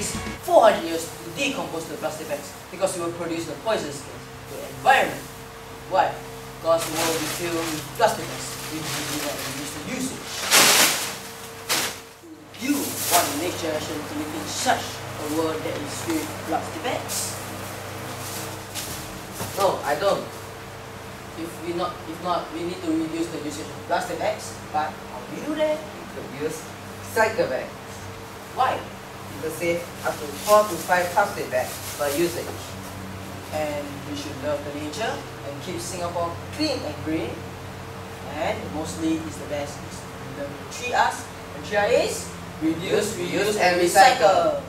takes 400 years to decompose the plastic bags because it will produce the poisonous gas to the environment. Why? Because the world will be filled with plastic bags if we do not reduce the usage. You want the next generation to live in such a world that is filled with plastic bags? No, I don't. If we not, if not, we need to reduce the usage of plastic bags. But how do we do that? You could use cycle bags. Why? You could save up to 4 to 5 plastic bags per usage. And we should love the nature and keep Singapore clean and green. And mostly is the best the three R's. And three R is Reduce, reuse, and recycle.